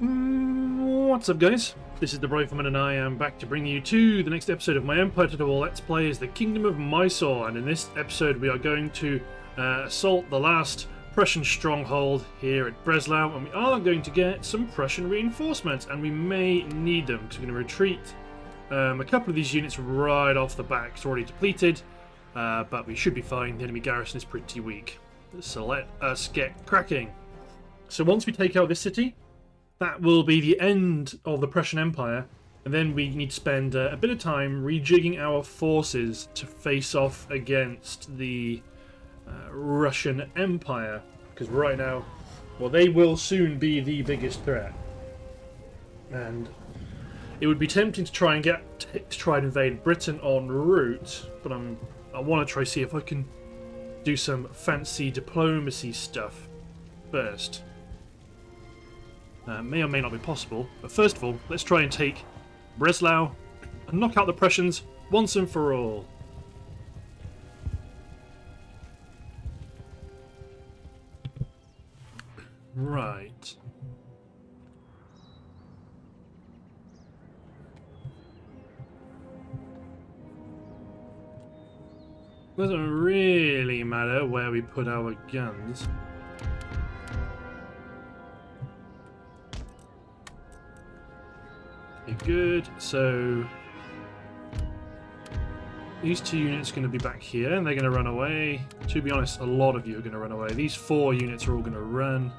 Mm, What's up, guys? This is the Rifleman, and I am back to bring you to the next episode of my Empire Total Let's Play is the Kingdom of Mysore, and in this episode we are going to uh, assault the last Prussian stronghold here at Breslau, and we are going to get some Prussian reinforcements, and we may need them, because we're going to retreat um, a couple of these units right off the back. It's already depleted, uh, but we should be fine. The enemy garrison is pretty weak. So let us get cracking. So once we take out this city, that will be the end of the Prussian Empire, and then we need to spend uh, a bit of time rejigging our forces to face off against the uh, Russian Empire. Because right now, well, they will soon be the biggest threat, and it would be tempting to try and get to try and invade Britain en route, but I'm I want to try see if I can do some fancy diplomacy stuff first. Uh, may or may not be possible. But first of all, let's try and take Breslau and knock out the Prussians once and for all. Right. Doesn't really matter where we put our guns. Okay, good. So these two units are going to be back here, and they're going to run away. To be honest, a lot of you are going to run away. These four units are all going to run.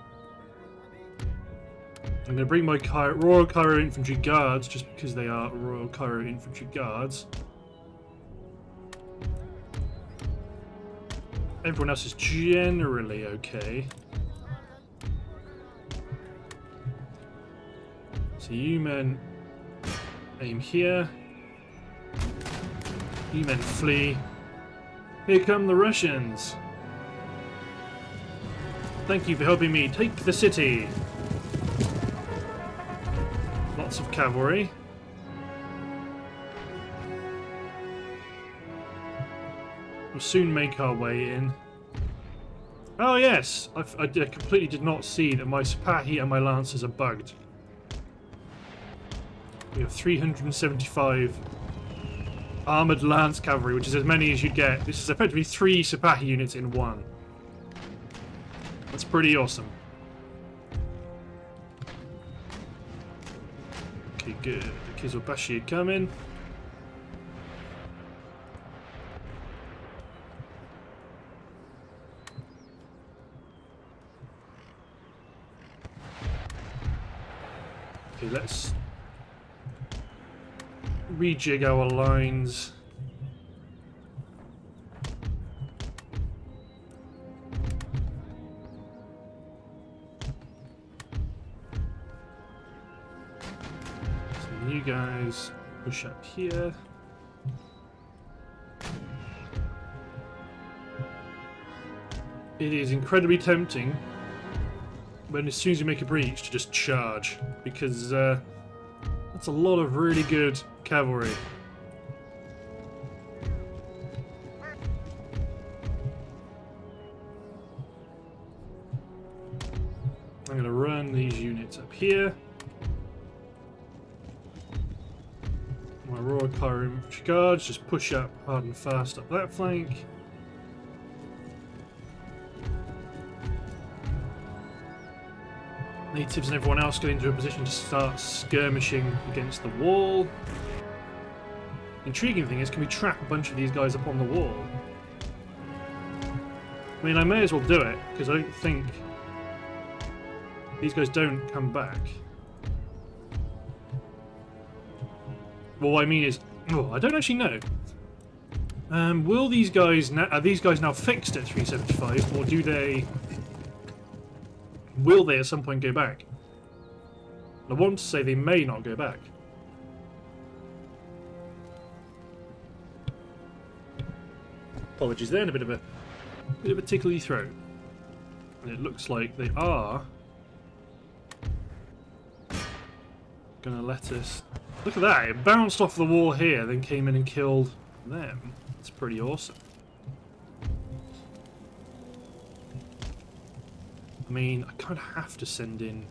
I'm going to bring my Ky Royal Cairo Infantry Guards, just because they are Royal Cairo Infantry Guards. Everyone else is generally okay. So you men aim here. You men flee. Here come the Russians. Thank you for helping me take the city. Lots of cavalry. We'll soon make our way in. Oh yes, I, I completely did not see that my Sipahi and my Lancers are bugged. We have 375 armoured lance cavalry, which is as many as you'd get. This is effectively three Sipahi units in one. That's pretty awesome. Okay, good. The Kizilbashi are coming. Okay, let's rejig our lines. You guys push up here. It is incredibly tempting when as soon as you make a breach to just charge because uh, that's a lot of really good cavalry. I'm going to run these units up here. My Royal Cairo Guards just push up hard and fast up that flank. Natives and everyone else get into a position to start skirmishing against the wall. Intriguing thing is, can we trap a bunch of these guys up on the wall? I mean, I may as well do it, because I don't think these guys don't come back. Well, what I mean is, oh, I don't actually know. Um, will these guys, are these guys now fixed at 375, or do they Will they at some point go back? I want to say they may not go back. Oh, Apologies there, and a bit of a bit of a tickly throat. And it looks like they are gonna let us. Look at that! It bounced off the wall here, then came in and killed them. It's pretty awesome. I mean, I kind of have to send in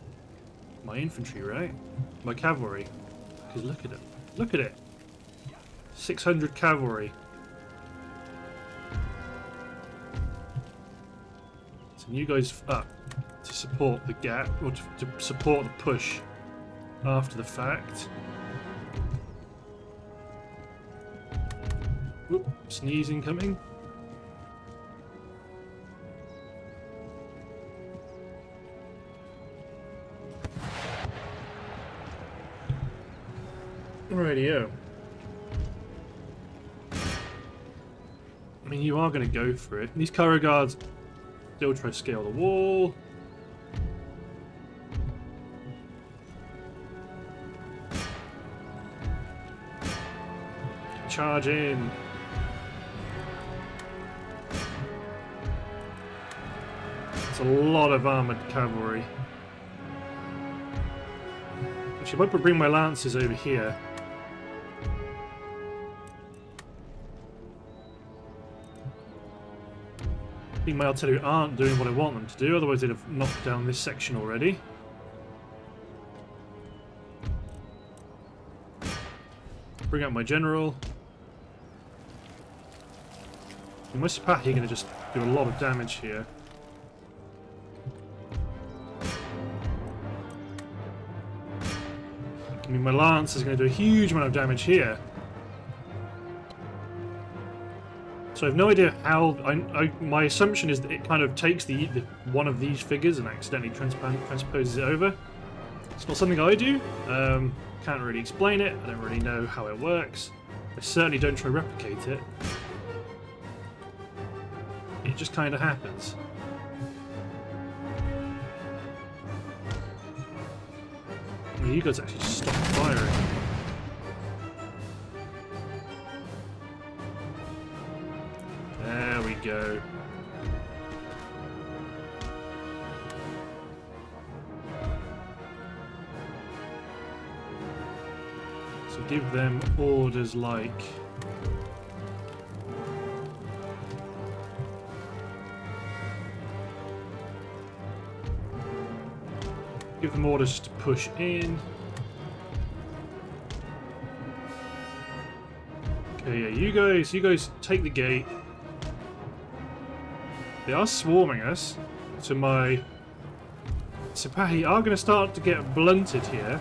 my infantry, right? My cavalry. Because look at it. Look at it. 600 cavalry. So you guys up to support the gap, or to, to support the push after the fact. Whoop, sneezing coming. I mean, you are going to go for it. These Cairo guards still try to scale the wall. Charge in. It's a lot of armored cavalry. Actually, I might bring my lances over here. Think my artillery aren't doing what I want them to do, otherwise they'd have knocked down this section already. Bring out my general. And my are going to just do a lot of damage here. I mean, my lance is going to do a huge amount of damage here. So I have no idea how. I, I, my assumption is that it kind of takes the, the one of these figures and accidentally transposes it over. It's not something I do. Um, can't really explain it. I don't really know how it works. I certainly don't try to replicate it. It just kind of happens. You guys actually just stop firing. Go. So give them orders like... Give them orders to push in. Okay, yeah, you guys, you guys take the gate. They are swarming us. So my Sipahi are going to start to get blunted here.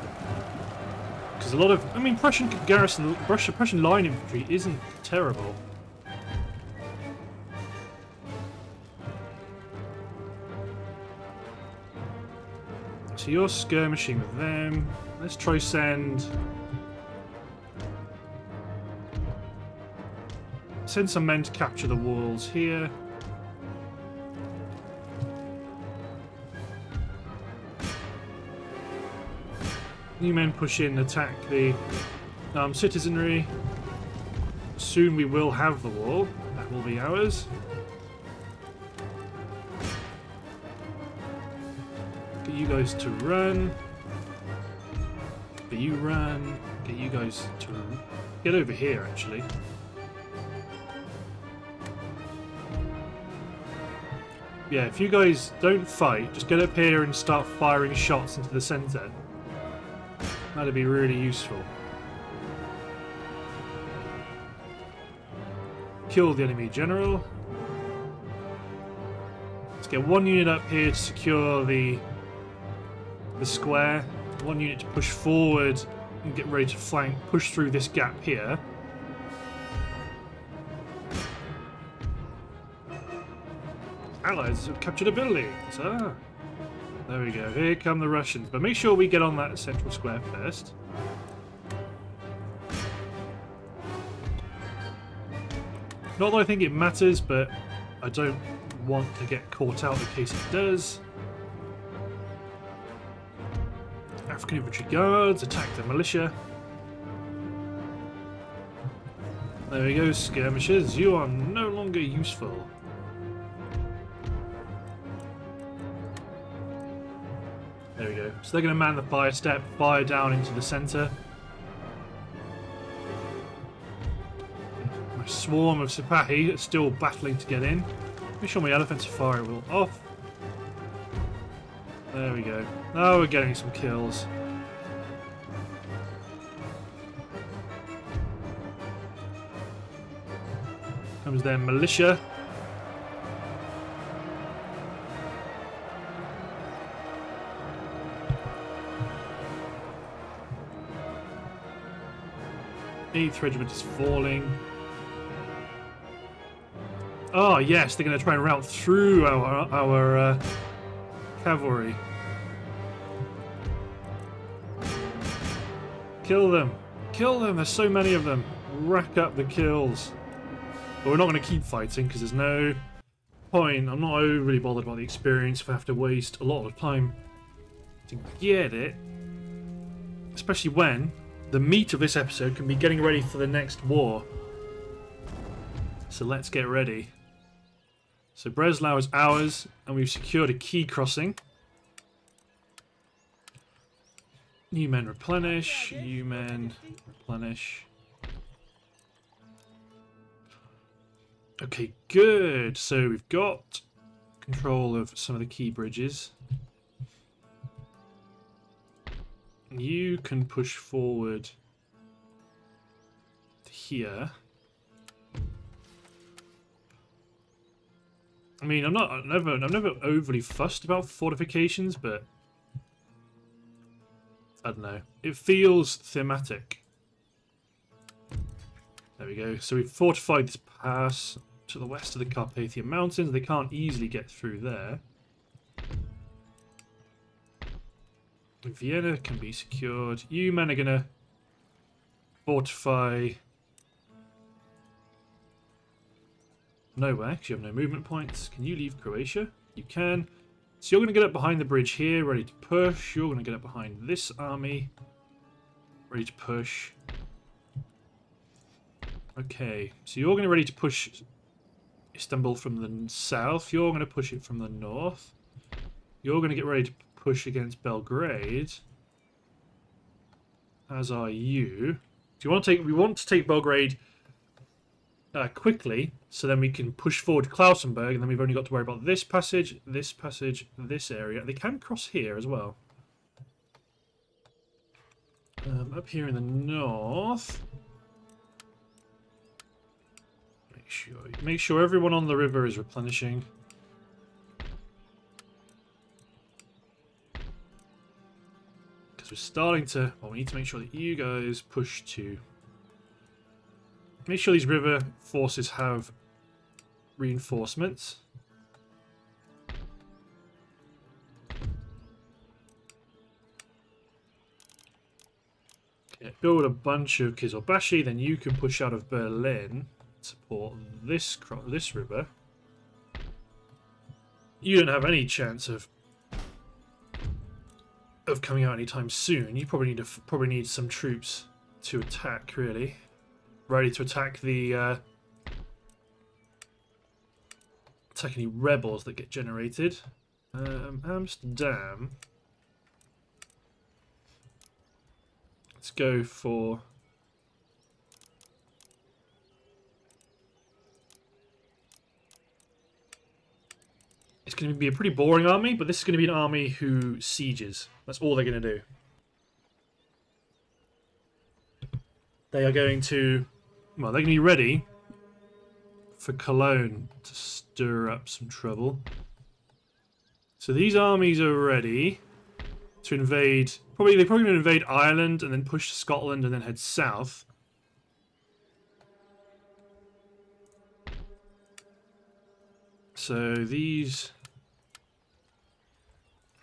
Because a lot of, I mean, Prussian garrison, Prussian, Prussian line infantry isn't terrible. So you're skirmishing with them. Let's try send... Send some men to capture the walls here. New men push in, attack the um, citizenry. Soon we will have the wall. That will be ours. Get you guys to run. Get you run. Get you guys to get over here, actually. Yeah, if you guys don't fight, just get up here and start firing shots into the centre. That'd be really useful. Kill the enemy general. Let's get one unit up here to secure the the square. One unit to push forward and get ready to flank, push through this gap here. Allies have captured a building. Ah. There we go. Here come the Russians. But make sure we get on that central square first. Not that I think it matters, but I don't want to get caught out in case it does. African infantry guards, attack the militia. There we go, skirmishers. You are no longer useful. They're going to man the fire step, fire down into the centre. My swarm of Sipahi are still battling to get in. Make sure my elephants fire wheel off. There we go. Now we're getting some kills. Comes their militia. Eighth regiment is falling. Oh yes, they're going to try and route through our our uh, cavalry. Kill them! Kill them! There's so many of them. Rack up the kills. But we're not going to keep fighting because there's no point. I'm not overly bothered about the experience if I have to waste a lot of time to get it. Especially when the meat of this episode can be getting ready for the next war. So let's get ready. So Breslau is ours, and we've secured a key crossing. New men replenish, new men replenish. Okay, good. So we've got control of some of the key bridges. You can push forward here. I mean, I'm not, I'm never, I'm never overly fussed about fortifications, but I don't know. It feels thematic. There we go. So we've fortified this pass to the west of the Carpathian Mountains. They can't easily get through there. Vienna can be secured. You men are going to fortify nowhere because you have no movement points. Can you leave Croatia? You can. So you're going to get up behind the bridge here, ready to push. You're going to get up behind this army, ready to push. Okay, so you're going to ready to push Istanbul from the south. You're going to push it from the north. You're going to get ready to push against Belgrade. As are you. Do you want to take? We want to take Belgrade uh, quickly, so then we can push forward to Klausenburg, and then we've only got to worry about this passage, this passage, this area. They can cross here as well. Um, up here in the north. Make sure, make sure everyone on the river is replenishing. We're starting to... Well, we need to make sure that you guys push to Make sure these river forces have reinforcements. Okay, build a bunch of Kizilbashi, then you can push out of Berlin, support this this river. You don't have any chance of of coming out anytime soon. You probably need to probably need some troops to attack, really ready to attack the uh, attack any rebels that get generated. Um, Amsterdam. Let's go for. It's going to be a pretty boring army, but this is going to be an army who sieges. That's all they're going to do. They are going to well, they're going to be ready for Cologne to stir up some trouble. So these armies are ready to invade. Probably they're probably going to invade Ireland and then push to Scotland and then head south. So these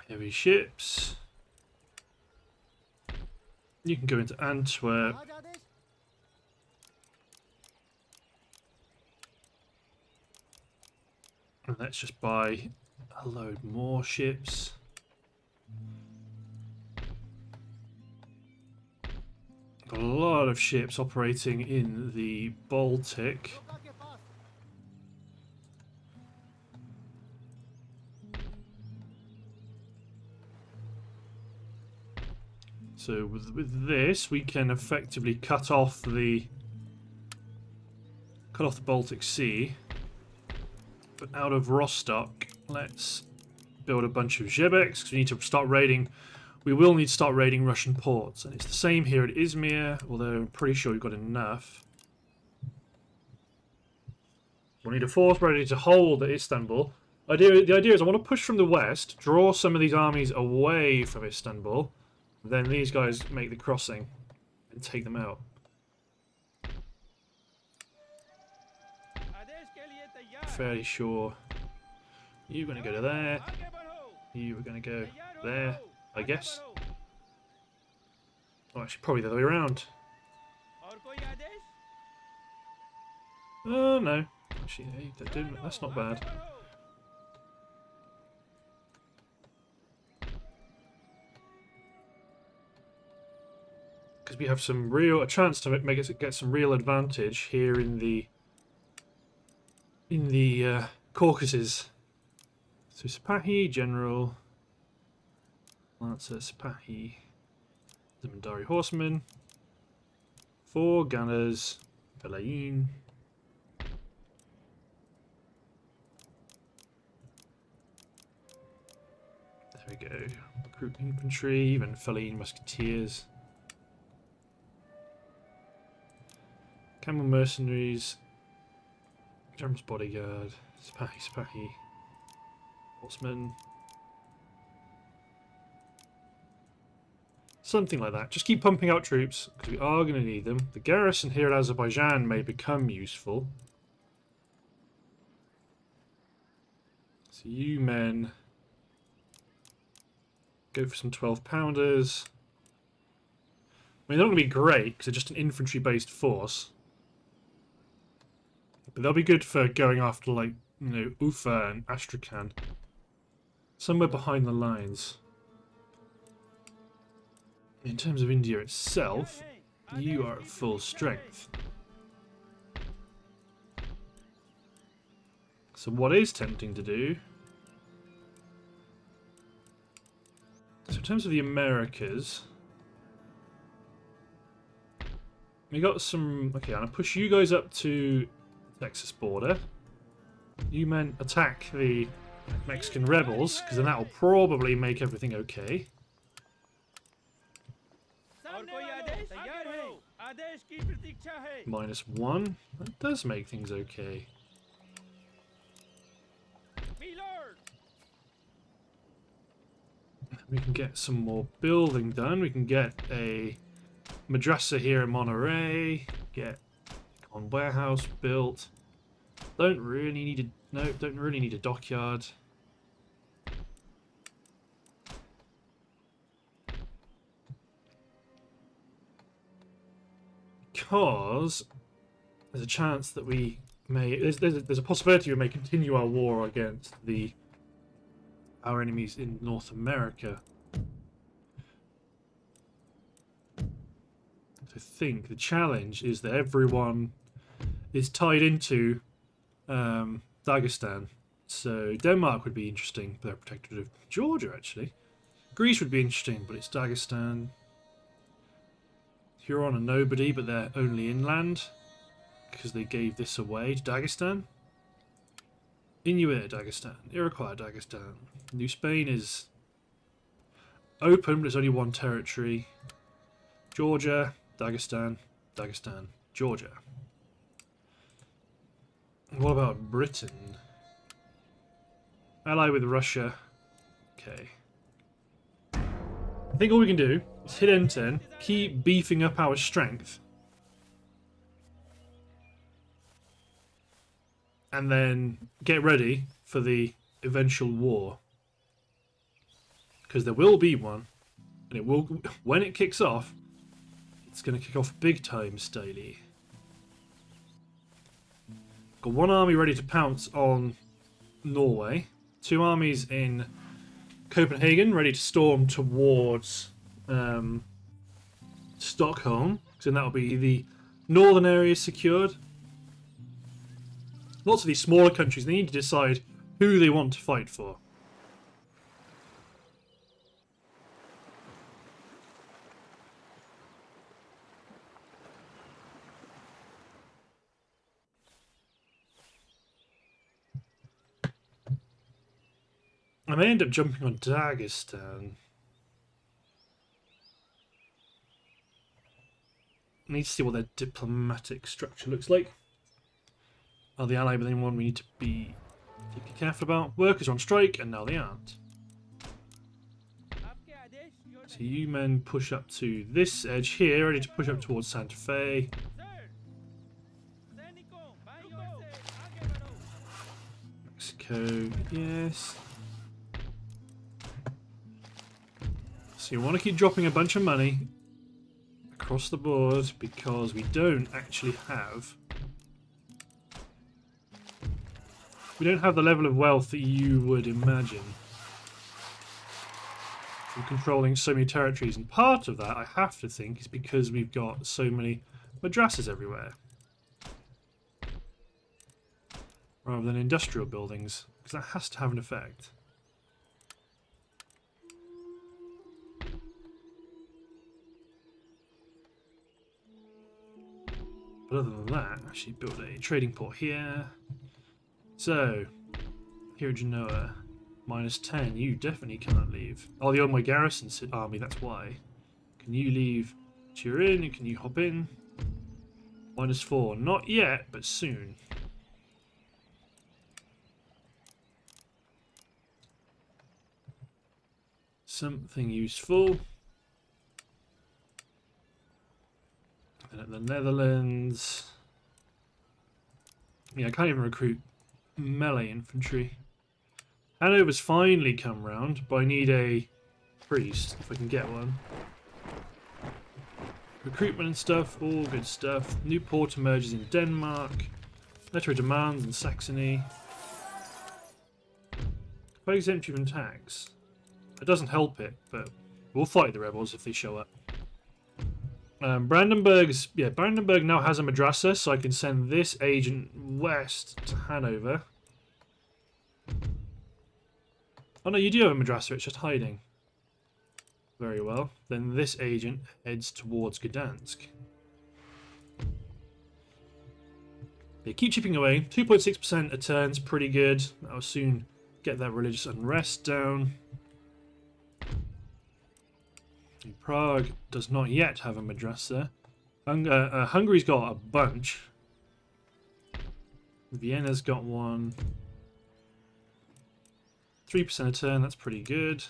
heavy ships. You can go into Antwerp And let's just buy a load more ships. A lot of ships operating in the Baltic. So with, with this, we can effectively cut off the cut off the Baltic Sea. But out of Rostock, let's build a bunch of Xebecs because we need to start raiding. We will need to start raiding Russian ports, and it's the same here at Izmir, although I'm pretty sure we've got enough. We'll need a force ready to hold at Istanbul. Idea, the idea is I want to push from the west, draw some of these armies away from Istanbul, then these guys make the crossing and take them out. Fairly sure you're going to go to there. You were going to go there, I guess. Oh, actually, probably the other way around. Oh, no. Actually, hey, that's not bad. Because we have some real, a chance to make us get some real advantage here in the, in the uh, Caucasus. So Sipahi, General, Lancer, Sipahi, Zamindari Horsemen, four gunners, Falayin. There we go. Recruit infantry, even Falayin musketeers. Camel mercenaries, General's bodyguard, Sipahi, Sipahi. Horsemen. Something like that. Just keep pumping out troops, because we are going to need them. The garrison here at Azerbaijan may become useful. So you men... Go for some 12 pounders. I mean, they're not going to be great, because they're just an infantry-based force. But they'll be good for going after, like, you know, Ufa and Astrakhan. Somewhere behind the lines. In terms of India itself, you are at full strength. So what is tempting to do... So in terms of the Americas... We got some... Okay, I'm going to push you guys up to Texas border. You men attack the Mexican rebels, because then that will probably make everything okay. Minus one. That does make things okay. We can get some more building done. We can get a madrasa here in Monterey. Get on warehouse built. Don't really need a no, don't really need a dockyard. Because there's a chance that we may there's, there's, there's a possibility we may continue our war against the our enemies in North America. I think the challenge is that everyone is tied into um, Dagestan. So Denmark would be interesting, but they're protectorate of Georgia, actually. Greece would be interesting, but it's Dagestan. Huron are nobody, but they're only inland, because they gave this away to Dagestan. Inuit Dagestan, Iroquois Dagestan. New Spain is open, but it's only one territory. Georgia, Dagestan, Dagestan, Georgia. What about Britain? Ally with Russia. Okay. I think all we can do is hit enter, keep beefing up our strength. And then get ready for the eventual war. Because there will be one. And it will when it kicks off, it's gonna kick off big time, Staley. Got one army ready to pounce on Norway. Two armies in Copenhagen ready to storm towards um, Stockholm. So then that'll be the northern area secured. Lots of these smaller countries, they need to decide who they want to fight for. I may end up jumping on Dagestan. Need to see what their diplomatic structure looks like. Are they allied with anyone we need to be careful about? Workers are on strike, and now they aren't. So you men push up to this edge here, ready to push up towards Santa Fe. Mexico, yes. You want to keep dropping a bunch of money across the board because we don't actually have we don't have the level of wealth that you would imagine. From controlling so many territories and part of that I have to think is because we've got so many madrasas everywhere. Rather than industrial buildings because that has to have an effect But other than that, actually build a trading port here. So, here in Genoa, minus 10, you definitely cannot leave. Oh, the my Garrison army, that's why. Can you leave Turin and can you hop in? Minus 4, not yet, but soon. Something useful. At the Netherlands... Yeah, I can't even recruit melee infantry. Hanover's finally come round, but I need a priest, if I can get one. Recruitment and stuff, all good stuff. New port emerges in Denmark. Letter of demands in Saxony. If I from tax, it doesn't help it, but we'll fight the rebels if they show up. Um, Brandenburg's yeah, Brandenburg now has a madrasa, so I can send this agent west to Hanover. Oh no, you do have a madrasa, it's just hiding. Very well. Then this agent heads towards Gdansk. They keep chipping away. 2.6% a turn's pretty good. I'll soon get that religious unrest down. Prague does not yet have a madrasa. Hung uh, uh, Hungary's got a bunch. Vienna's got one. 3% a turn, that's pretty good.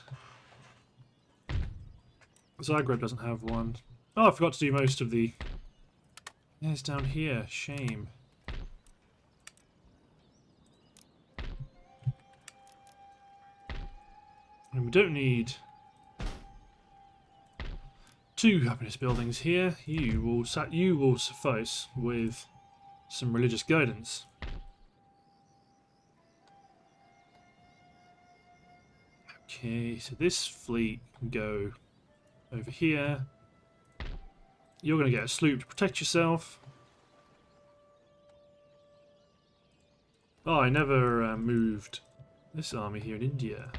Zagreb doesn't have one. Oh, I forgot to do most of the... Yeah, it's down here. Shame. And we don't need two happiness buildings here. You will you will suffice with some religious guidance. Okay, so this fleet can go over here. You're going to get a sloop to protect yourself. Oh, I never uh, moved this army here in India.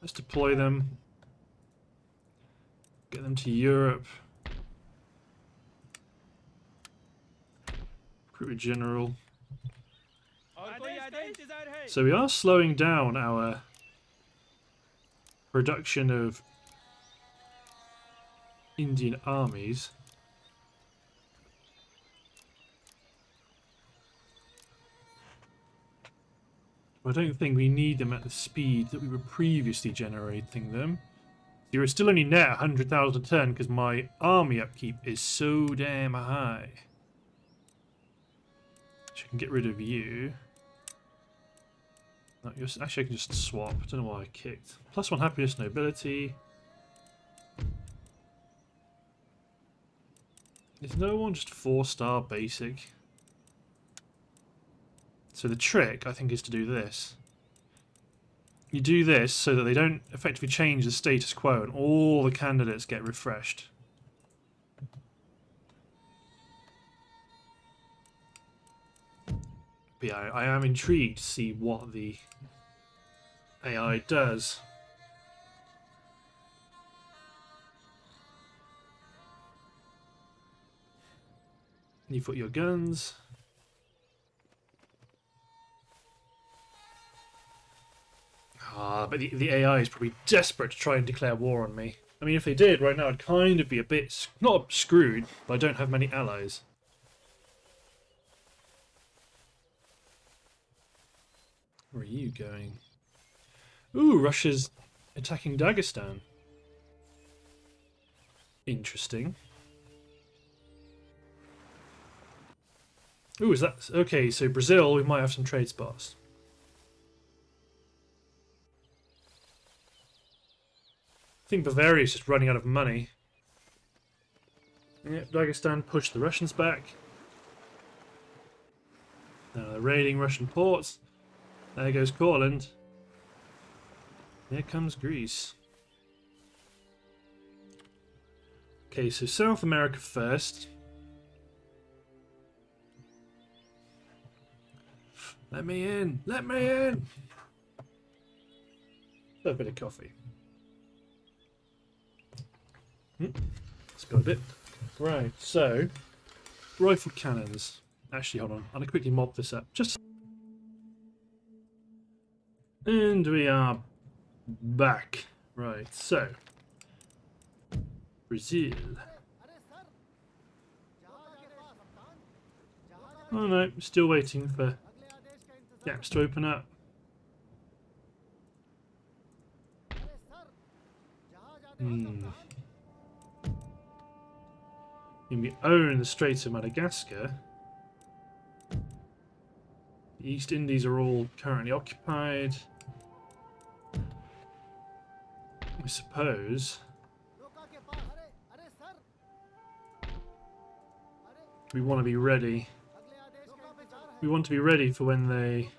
Let's deploy them. Get them to Europe. Recruit a general. So we are slowing down our production of Indian armies. I don't think we need them at the speed that we were previously generating them. You're still only net 100,000 a turn because my army upkeep is so damn high. So I can get rid of you. No, actually, I can just swap. I don't know why I kicked. Plus one happiness nobility. Is no one just four star basic? So the trick, I think, is to do this. You do this so that they don't effectively change the status quo and all the candidates get refreshed. But yeah, I am intrigued to see what the AI does. You put your guns. Ah, but the, the AI is probably desperate to try and declare war on me. I mean, if they did, right now I'd kind of be a bit, not screwed, but I don't have many allies. Where are you going? Ooh, Russia's attacking Dagestan. Interesting. Ooh, is that... Okay, so Brazil, we might have some trade spots. Think Bavaria is just running out of money. Yep, Dagestan pushed the Russians back. Now they're raiding Russian ports. There goes Courland. Here comes Greece. Okay, so South America first. Let me in! Let me in! A bit of coffee. Hmm. Let's go a bit. Right, so rifle cannons. Actually, hold on. I'm gonna quickly mob this up. Just and we are back. Right, so Brazil. Oh no, still waiting for gaps to open up. Hmm. We own the Straits of Madagascar. The East Indies are all currently occupied. I suppose. We want to be ready. We want to be ready for when they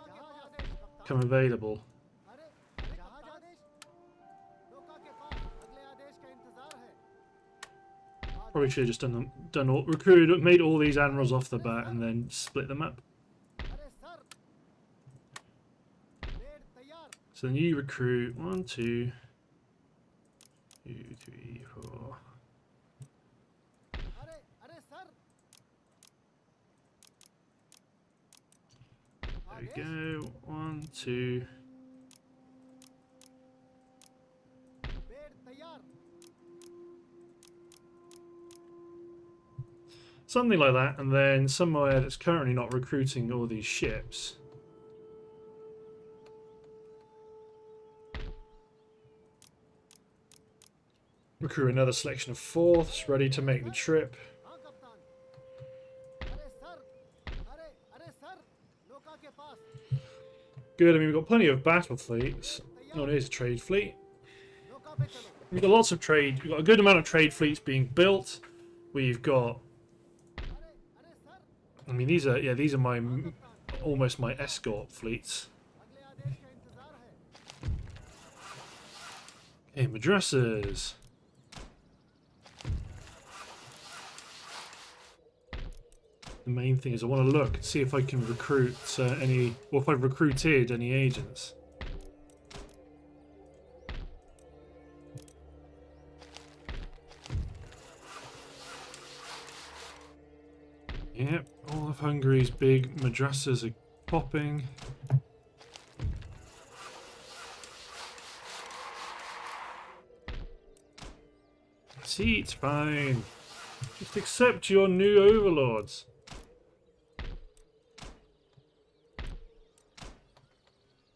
come available. Probably should have just done them, done all, recruited, made all these admirals off the bat, and then split them up. So then you recruit one, two, two, three, four. There we go. One, two. Something like that, and then somewhere that's currently not recruiting all these ships. Recruit another selection of fourths, ready to make the trip. Good, I mean, we've got plenty of battle fleets. Oh, there's a trade fleet. We've got lots of trade. We've got a good amount of trade fleets being built. We've got... Mean, these are, yeah, these are my, almost my escort fleets. Okay, madrasas. the main thing is I want to look and see if I can recruit uh, any, or if I've recruited any agents. Hungary's big madrasas are popping. See, it's fine. Just accept your new overlords.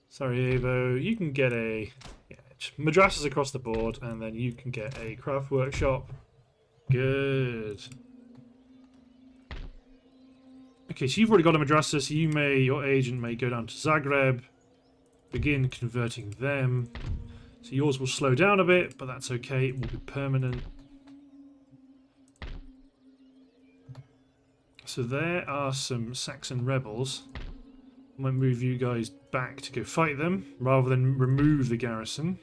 Sarajevo, you can get a yeah, madrasas across the board, and then you can get a craft workshop. Good. Okay, so you've already got a madrasa, so you may, your agent may go down to Zagreb, begin converting them. So yours will slow down a bit, but that's okay, it will be permanent. So there are some Saxon rebels. I might move you guys back to go fight them, rather than remove the garrison.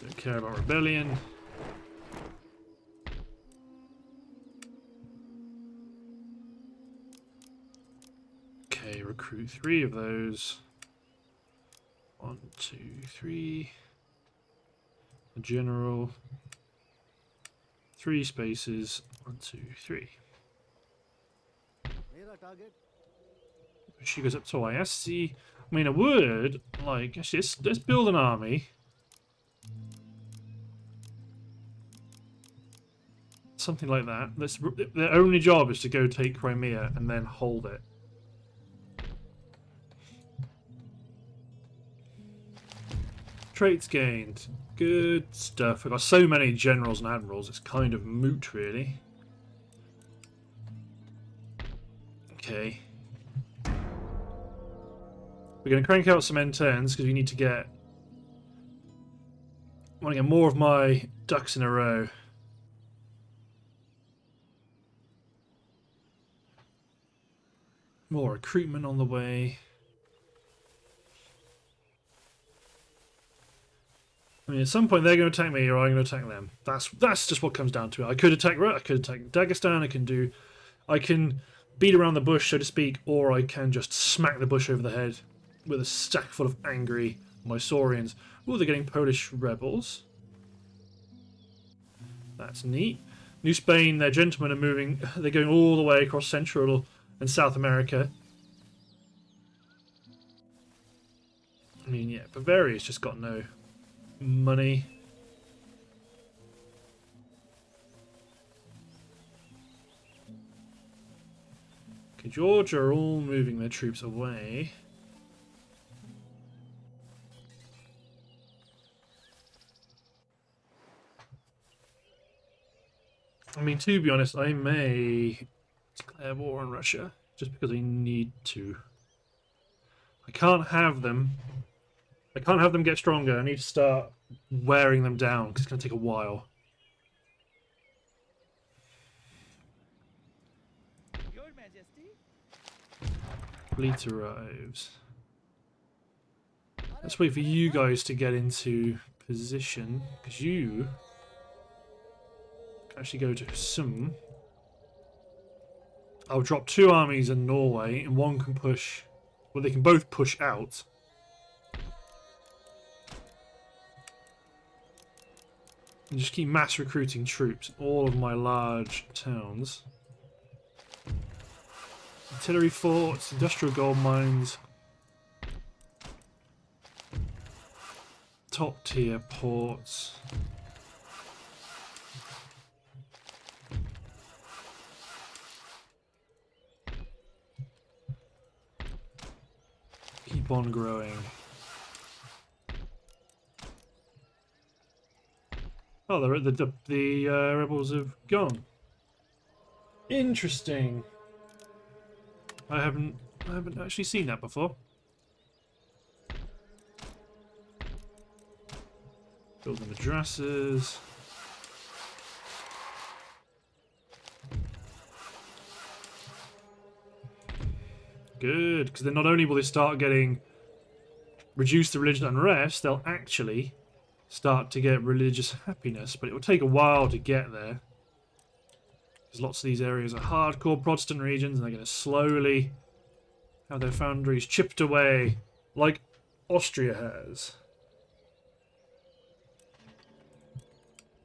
Don't care about rebellion. Okay, recruit three of those. One, two, three. A general. Three spaces. One, two, three. She goes up to Ayasi. I mean, I would, like, actually, let's, let's build an army. Something like that. Let's, their only job is to go take Crimea and then hold it. Traits gained. Good stuff. I've got so many generals and admirals, it's kind of moot, really. Okay. We're going to crank out some N10s because we need to get... I want to get more of my ducks in a row. More recruitment on the way. I mean, at some point they're going to attack me, or I'm going to attack them. That's that's just what comes down to it. I could attack, I could attack Dagestan. I can do, I can beat around the bush, so to speak, or I can just smack the bush over the head with a stack full of angry Mysoreans. Oh, they're getting Polish rebels. That's neat. New Spain, their gentlemen are moving. They're going all the way across Central and South America. I mean, yeah, Bavaria's just got no money. Okay, Georgia are all moving their troops away. I mean, to be honest, I may declare war on Russia just because I need to. I can't have them. I can't have them get stronger. I need to start wearing them down because it's going to take a while. Your Majesty. Fleet arrives. Let's wait for you guys to get into position because you actually go to some. I'll drop two armies in Norway, and one can push. Well, they can both push out. And just keep mass recruiting troops all of my large towns. Artillery forts, industrial gold mines. Top tier ports. keep on growing. Oh, the the the, the uh, rebels have gone. Interesting. I haven't I haven't actually seen that before. Build the madrasas. Good, because then not only will they start getting reduce the religious unrest, they'll actually start to get religious happiness, but it will take a while to get there. Because lots of these areas are hardcore Protestant regions, and they're going to slowly have their foundries chipped away, like Austria has.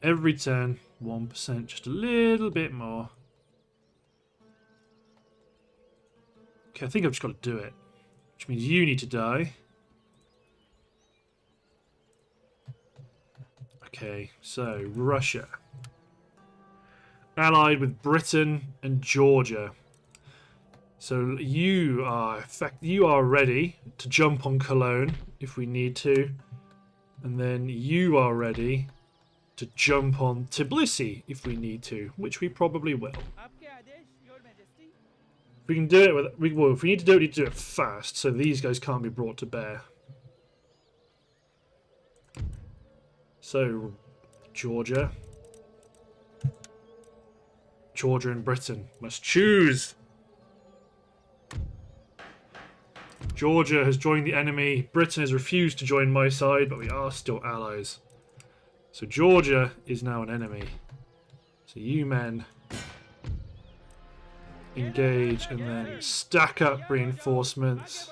Every turn, 1%, just a little bit more. Okay, I think I've just got to do it. Which means you need to die. Okay, so Russia. Allied with Britain and Georgia. So you are fact you are ready to jump on Cologne if we need to. And then you are ready to jump on Tbilisi if we need to, which we probably will. If we can do it with, we, well, if we need to do it, we need to do it fast, so these guys can't be brought to bear. So, Georgia. Georgia and Britain must choose. Georgia has joined the enemy. Britain has refused to join my side, but we are still allies. So Georgia is now an enemy. So you men engage and then stack up reinforcements.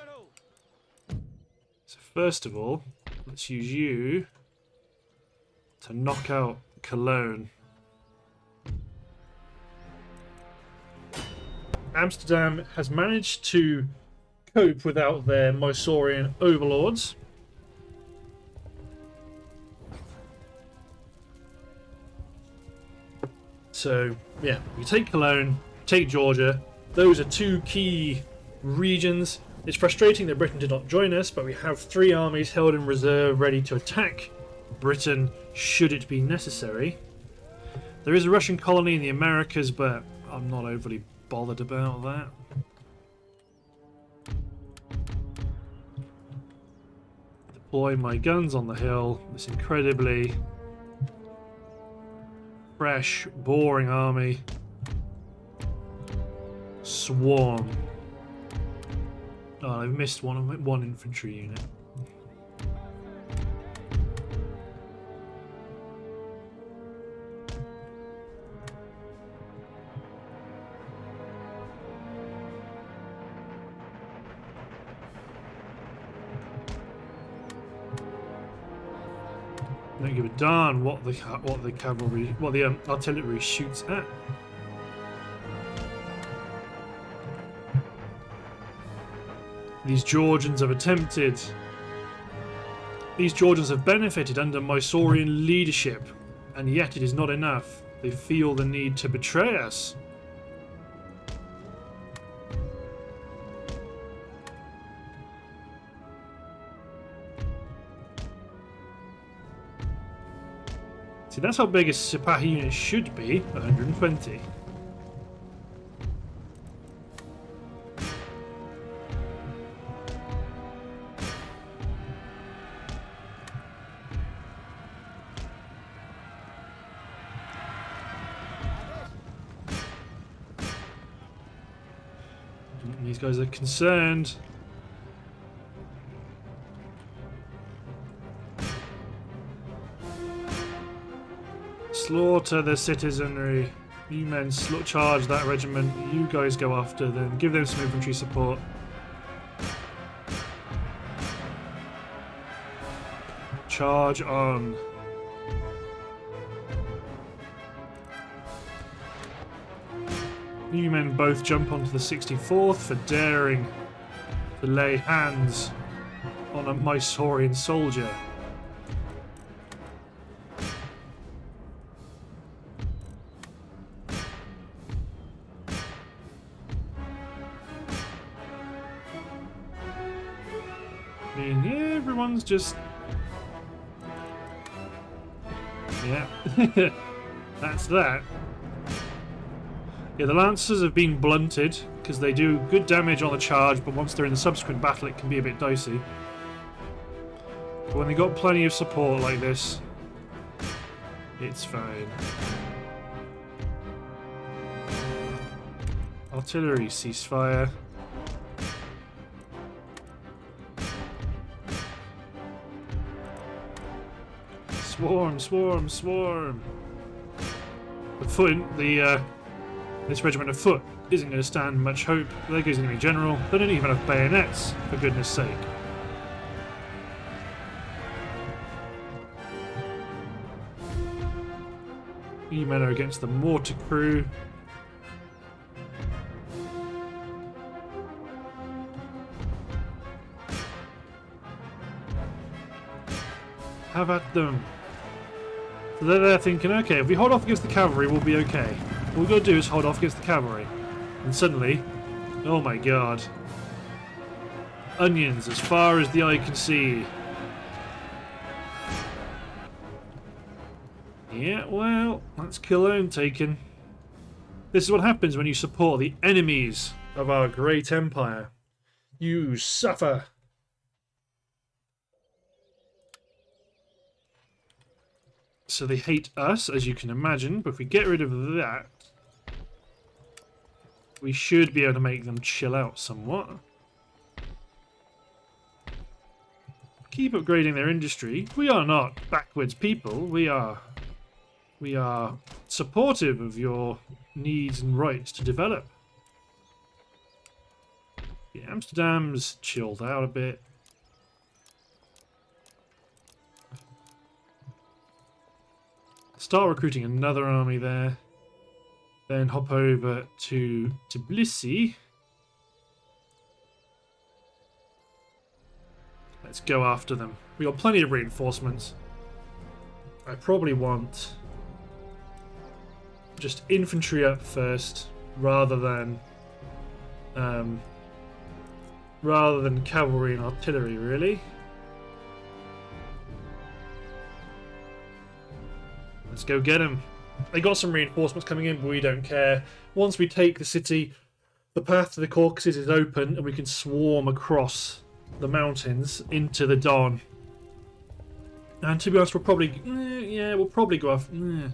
So first of all, let's use you to knock out Cologne. Amsterdam has managed to cope without their Mysorean overlords. So, yeah, we take Cologne, take Georgia. Those are two key regions. It's frustrating that Britain did not join us, but we have three armies held in reserve ready to attack Britain should it be necessary. There is a Russian colony in the Americas, but I'm not overly bothered about that. Deploy my guns on the hill. This incredibly fresh, boring army. Swarm. Oh, I've missed one one infantry unit. Darn what the what the cavalry, what the um, artillery shoots at. These Georgians have attempted. These Georgians have benefited under Mysorean leadership, and yet it is not enough. They feel the need to betray us. See, that's how big a Sipahi unit should be 120. These guys are concerned. Slaughter the citizenry. You men charge that regiment. You guys go after them. Give them some infantry support. Charge on. You men both jump onto the 64th for daring to lay hands on a Mysorean soldier. Mean, everyone's just. Yeah. That's that. Yeah, the Lancers have been blunted because they do good damage on the charge, but once they're in the subsequent battle, it can be a bit dicey. But when they've got plenty of support like this, it's fine. Artillery ceasefire. Swarm, swarm, swarm. The foot, the uh, this regiment of foot isn't going to stand much hope. Going to be general. They don't even have bayonets, for goodness sake. E-men are against the mortar crew. Have at them. So they're there thinking, okay, if we hold off against the cavalry, we'll be okay. All we've got to do is hold off against the cavalry. And suddenly, oh my god. Onions as far as the eye can see. Yeah, well, that's Cologne taken. This is what happens when you support the enemies of our great empire. You suffer. So they hate us, as you can imagine, but if we get rid of that, we should be able to make them chill out somewhat. Keep upgrading their industry. We are not backwards people. We are we are supportive of your needs and rights to develop. Yeah, Amsterdam's chilled out a bit. Start recruiting another army there. Then hop over to Tbilisi. Let's go after them. We got plenty of reinforcements. I probably want just infantry up first, rather than um, rather than cavalry and artillery, really. Let's go get them. They got some reinforcements coming in, but we don't care. Once we take the city, the path to the Caucasus is open, and we can swarm across the mountains into the Don. And to be honest, we'll probably, eh, yeah, we'll probably go after. Eh.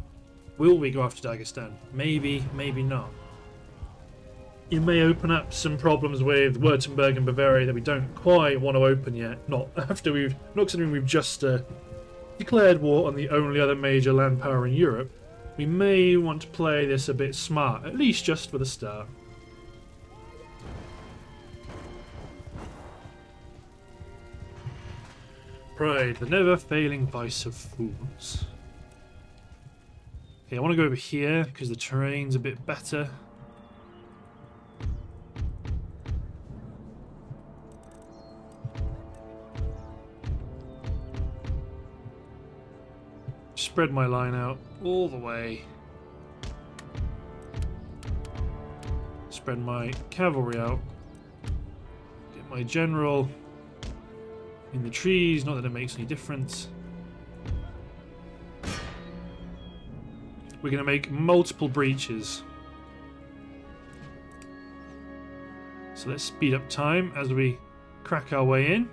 Will we go after Dagestan? Maybe, maybe not. It may open up some problems with Württemberg and Bavaria that we don't quite want to open yet. Not after we've, not considering we've just uh, declared war on the only other major land power in Europe. We may want to play this a bit smart, at least just for the start. Pride, the never failing vice of fools. Okay, I want to go over here because the terrain's a bit better. Spread my line out all the way. Spread my cavalry out. Get my general in the trees, not that it makes any difference. We're going to make multiple breaches. So let's speed up time as we crack our way in.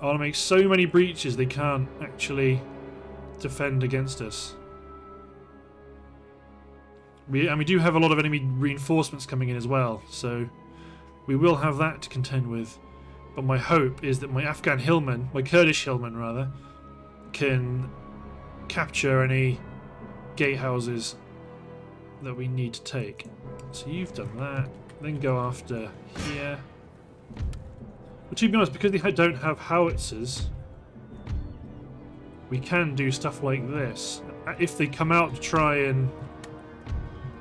I want to make so many breaches they can't actually defend against us. We, and we do have a lot of enemy reinforcements coming in as well, so we will have that to contend with. But my hope is that my Afghan hillmen, my Kurdish hillmen rather, can capture any gatehouses that we need to take. So you've done that. Then go after here. But to be honest, because they don't have howitzers, we can do stuff like this. Uh, if they come out to try and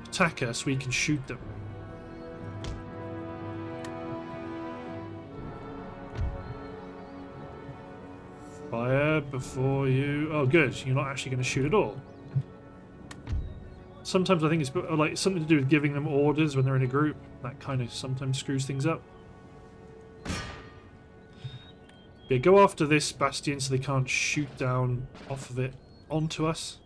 attack us, we can shoot them. Fire before you... Oh, good. You're not actually going to shoot at all. Sometimes I think it's like something to do with giving them orders when they're in a group. That kind of sometimes screws things up. Yeah, go after this bastion so they can't shoot down off of it onto us.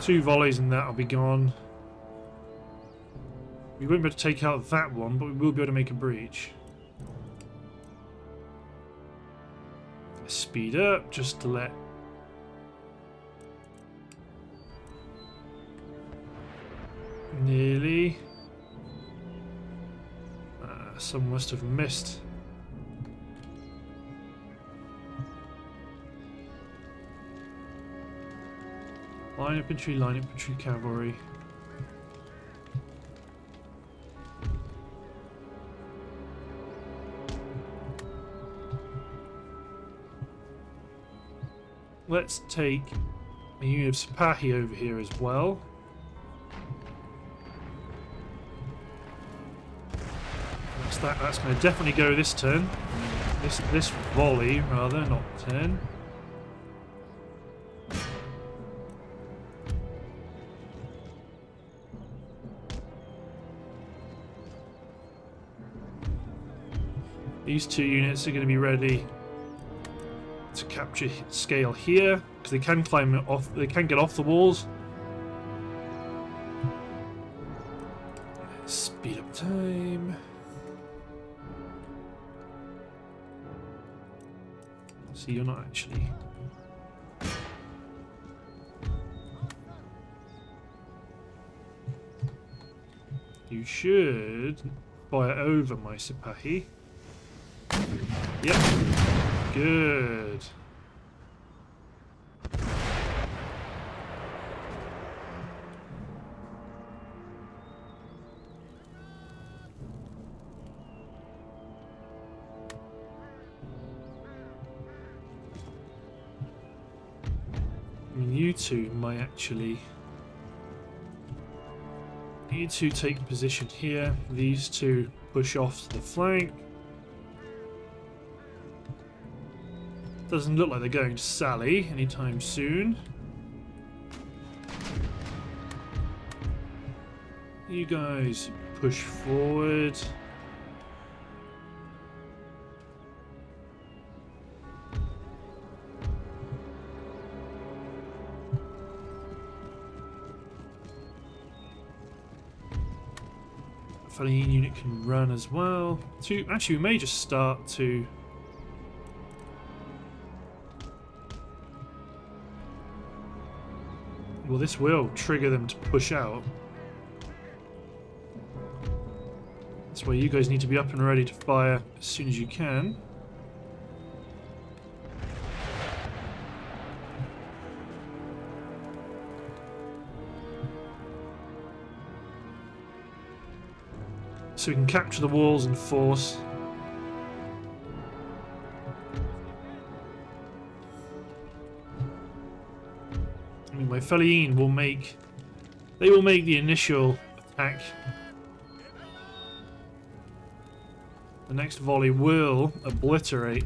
Two volleys and that'll be gone. We won't be able to take out that one, but we will be able to make a breach. Speed up just to let Nearly. Uh, some must have missed. Line infantry, line infantry, cavalry. Let's take a unit of Sipahi over here as well. That. That's going to definitely go this turn. This this volley rather, not turn. These two units are going to be ready to capture scale here because they can climb off. They can get off the walls. See, you're not actually. You should buy it over my Sipahi. Yep. Good. Two might actually. You two take position here. These two push off to the flank. Doesn't look like they're going to sally anytime soon. You guys push forward. Feline unit can run as well. To actually, we may just start to. Well, this will trigger them to push out. That's why you guys need to be up and ready to fire as soon as you can. So we can capture the walls and force. I mean, my Feline will make... They will make the initial attack. The next volley will obliterate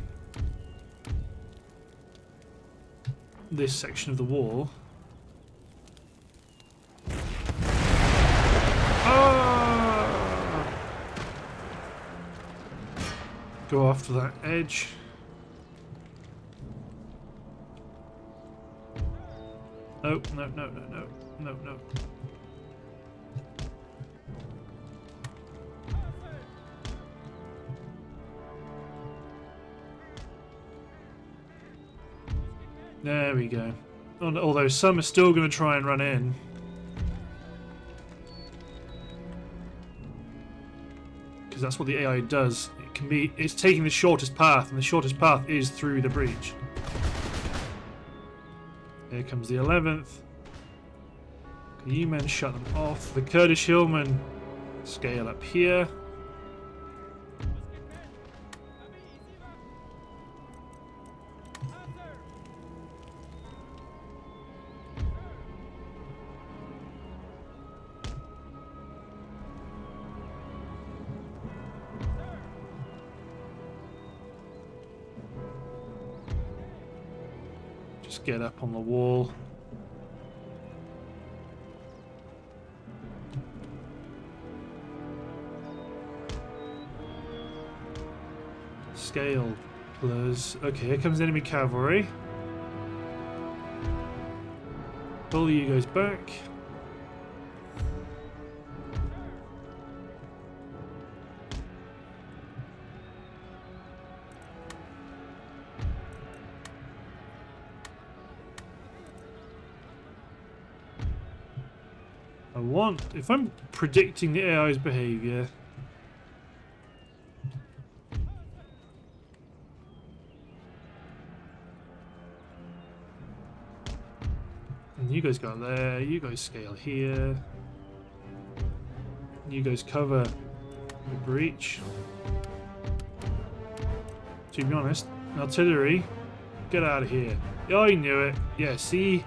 this section of the wall. Go after that edge. No, no, no, no, no, no, no. There we go. Although some are still going to try and run in. Because that's what the AI does. Can be, it's taking the shortest path, and the shortest path is through the breach. Here comes the 11th. You men shut them off. The Kurdish Hillmen scale up here. Just get up on the wall. Scale plus... Okay, here comes enemy cavalry. Pull you guys back. Want, if I'm predicting the AI's behavior, and you guys go there, you guys scale here, you guys cover the breach. To be honest, artillery, get out of here. I knew it. Yeah, see?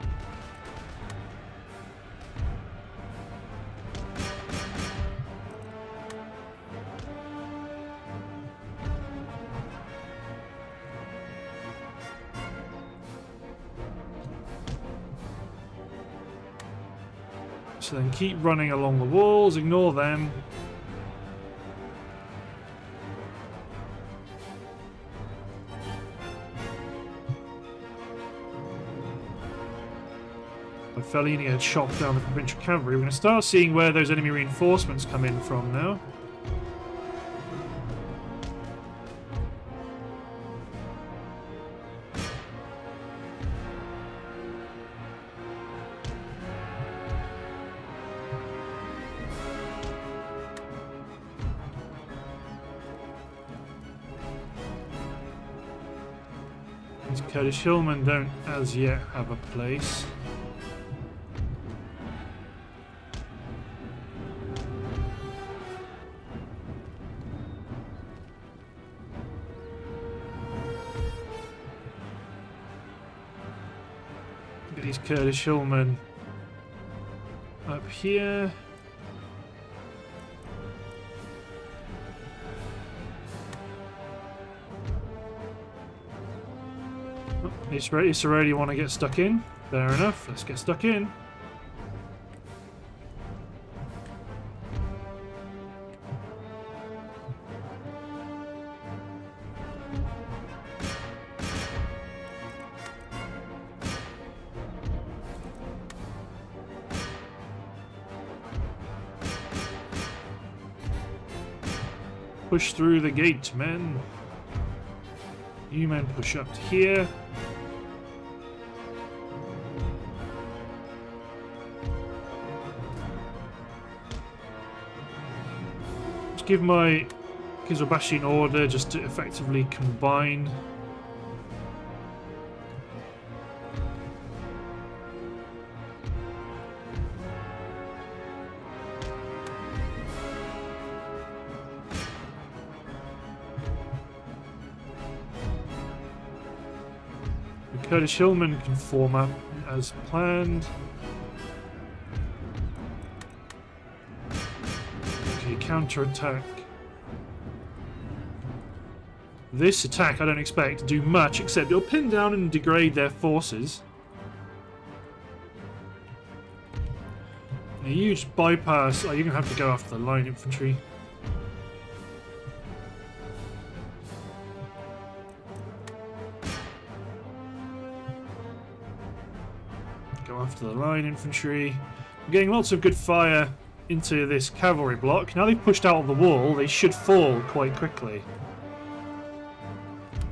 Keep running along the walls, ignore them. My Fellini had shot down the provincial cavalry. We're going to start seeing where those enemy reinforcements come in from now. Kurdish hillmen don't as yet have a place. Get these Kurdish hillmen up here. Oh, Israeli, Israeli want to get stuck in. Fair enough. Let's get stuck in. Push through the gate, men. You men push up to here. Give my Kizilbash an order just to effectively combine. The Kurdish hillmen can form up as planned. Counter-attack. This attack I don't expect to do much except it'll pin down and degrade their forces. A huge bypass. Oh, you're going to have to go after the line infantry. Go after the line infantry. I'm getting lots of good fire into this cavalry block. Now they've pushed out of the wall, they should fall quite quickly.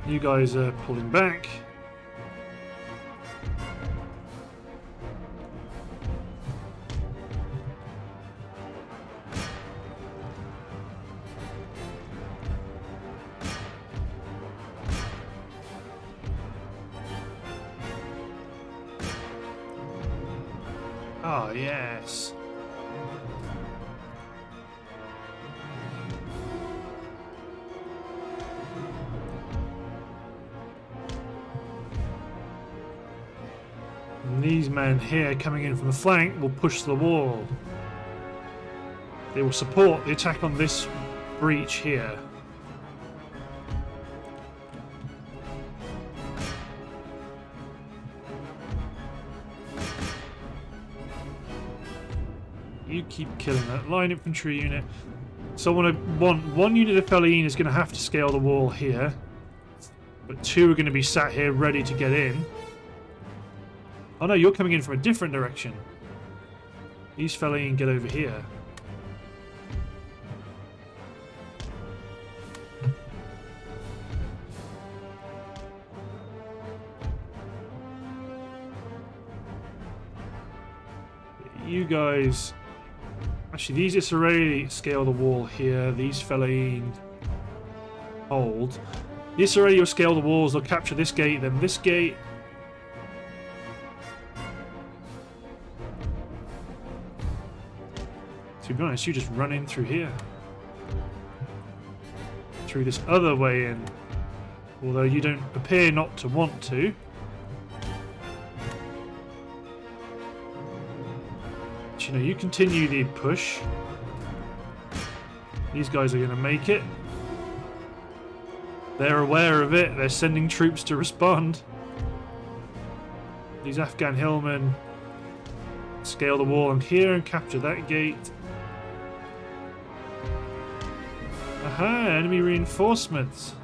You guys are pulling back. Here coming in from the flank will push the wall. They will support the attack on this breach here. You keep killing that line infantry unit. So I want to want one unit of Feline is going to have to scale the wall here, but two are going to be sat here ready to get in. Oh no, you're coming in from a different direction. These Feline get over here. You guys Actually, these Israeli scale the wall here. These Feline hold. The Israeli will scale the walls. They'll capture this gate, then this gate. To be honest, you just run in through here. Through this other way in. Although you don't appear not to want to. you know, you continue the push. These guys are going to make it. They're aware of it. They're sending troops to respond. These Afghan hillmen scale the wall and here and capture that gate. Aha, enemy reinforcements.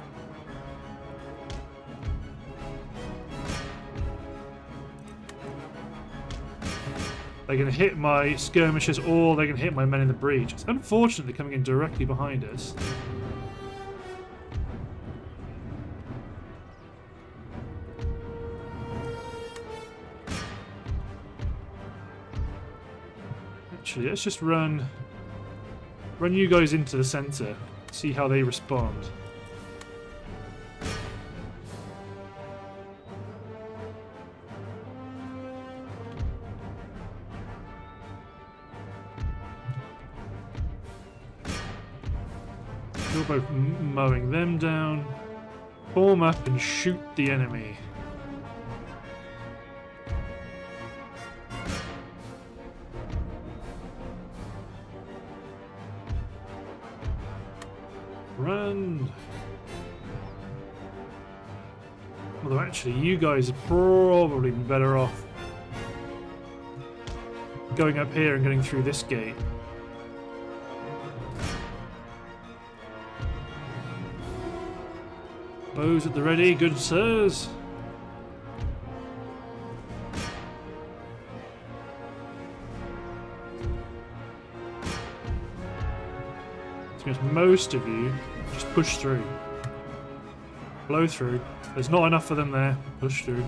They can hit my skirmishers or they can hit my men in the breach. It's unfortunately coming in directly behind us. Actually, let's just run run you guys into the center. See how they respond. You're both mowing them down. Form up and shoot the enemy. Although actually, you guys are probably better off going up here and getting through this gate. Bows at the ready, good sirs. Because most of you just push through. Blow through. There's not enough for them there. Push through.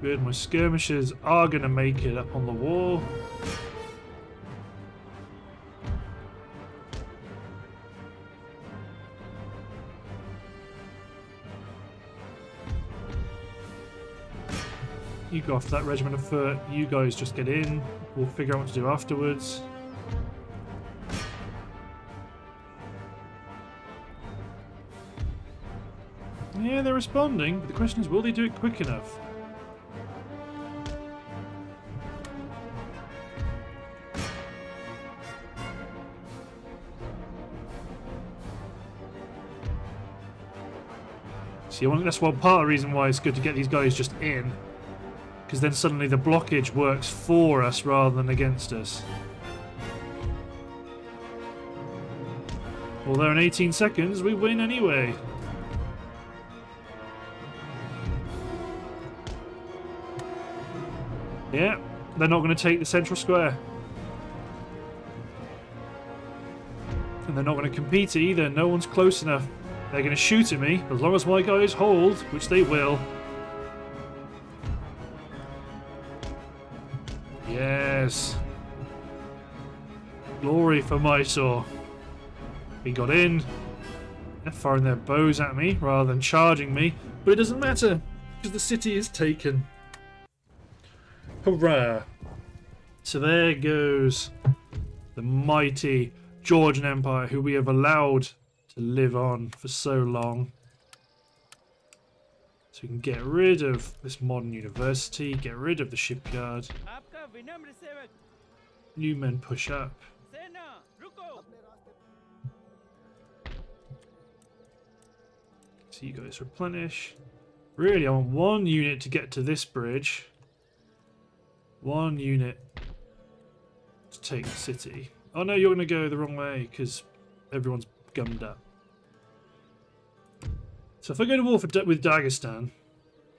Good, my skirmishers are going to make it up on the wall. Go after that regiment of foot. You guys just get in. We'll figure out what to do afterwards. Yeah, they're responding, but the question is, will they do it quick enough? See, that's one part of the reason why it's good to get these guys just in. Because then suddenly the blockage works for us rather than against us. Although in 18 seconds, we win anyway. Yeah, they're not going to take the central square. And they're not going to compete either. No one's close enough. They're going to shoot at me, as long as my guys hold, which they will. Glory for Mysore. We got in. They're firing their bows at me rather than charging me, but it doesn't matter because the city is taken. Hurrah! So there goes the mighty Georgian Empire, who we have allowed to live on for so long. So we can get rid of this modern university, get rid of the shipyard. New men push up. You guys replenish. Really, I want one unit to get to this bridge. One unit to take the city. Oh no, you're going to go the wrong way because everyone's gummed up. So if I go to war for, with Dagestan,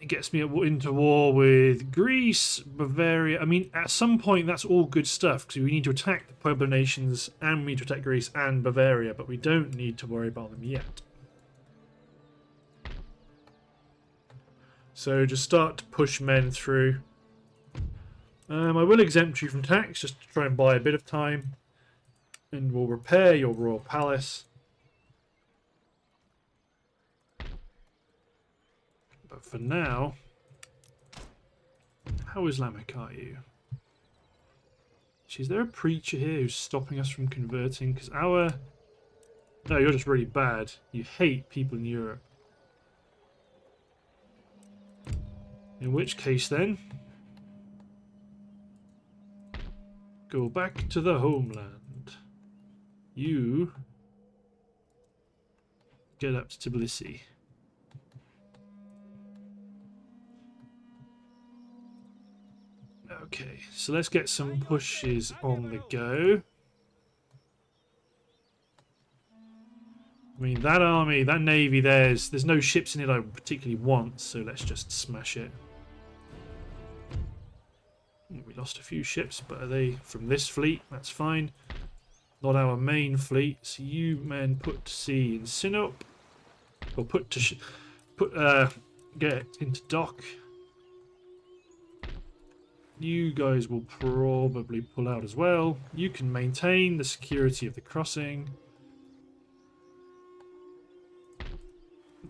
it gets me into war with Greece, Bavaria. I mean, at some point, that's all good stuff because we need to attack the Pueblo nations and we need to attack Greece and Bavaria, but we don't need to worry about them yet. So just start to push men through. Um, I will exempt you from tax just to try and buy a bit of time. And we'll repair your royal palace. But for now, how Islamic are you? Is there a preacher here who's stopping us from converting? Because our... No, you're just really bad. You hate people in Europe. In which case then, go back to the homeland. You get up to Tbilisi. Okay, so let's get some pushes on the go. I mean, that army, that navy, there's there's no ships in it I particularly want, so let's just smash it. We lost a few ships, but are they from this fleet? That's fine. Not our main fleet. So you men put to sea in Sinop, or put to put uh get into dock. You guys will probably pull out as well. You can maintain the security of the crossing.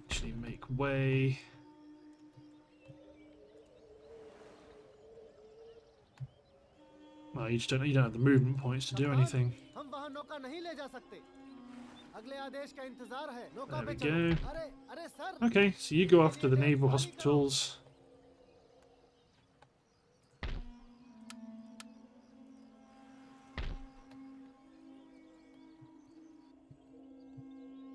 Actually make way. Well, you just don't you don't have the movement points to do anything. There we go. Okay, so you go after the naval hospitals.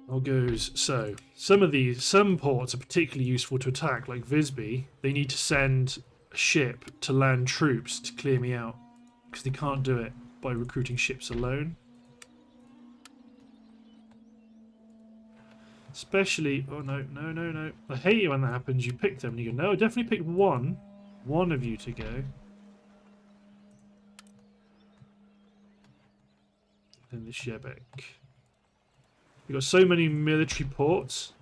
Or goes so. Some of these, some ports are particularly useful to attack, like Visby. They need to send a ship to land troops to clear me out because they can't do it by recruiting ships alone. Especially, oh no, no, no, no. I hate it when that happens. You pick them and you go, no, I definitely picked one. One of you to go. Then the Xebec. We've got so many military ports.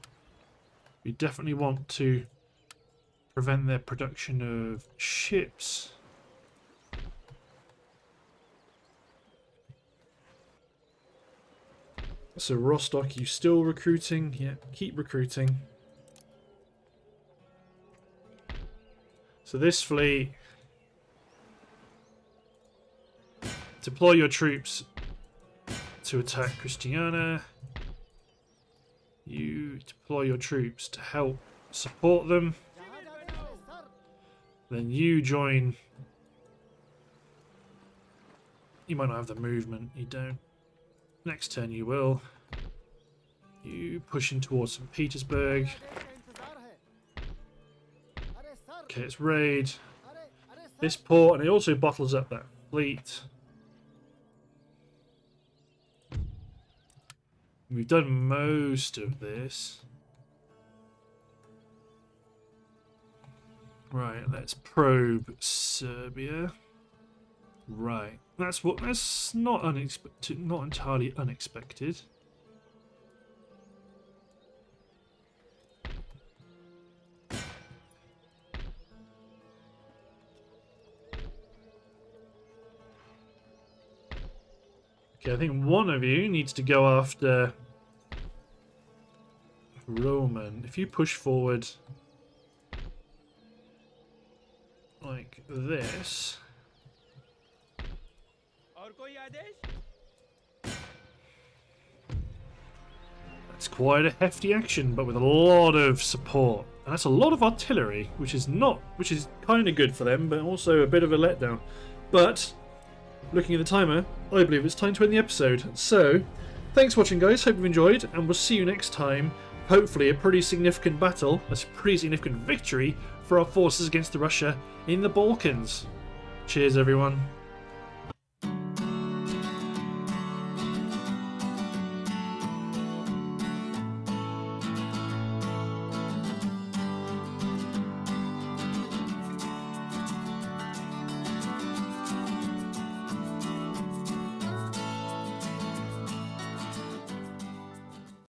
We definitely want to prevent their production of ships. So Rostock, you still recruiting? Yeah, keep recruiting. So this fleet... Deploy your troops to attack Christiania. You deploy your troops to help support them. Then you join... You might not have the movement, you don't. Next turn you will. You pushing towards St. Petersburg. Okay, it's raid. This port, and it also bottles up that fleet. We've done most of this. Right, let's probe Serbia. Right, that's what. That's not unexpected. Not entirely unexpected. Okay, I think one of you needs to go after Roman. If you push forward like this, कोई आदेश that's quite a hefty action, but with a lot of support. And that's a lot of artillery, which is not, which is kind of good for them, but also a bit of a letdown. But looking at the timer, I believe it's time to end the episode. So, thanks for watching, guys. Hope you've enjoyed, and we'll see you next time. Hopefully, a pretty significant battle, a pretty significant victory for our forces against the Russia in the Balkans. Cheers, everyone.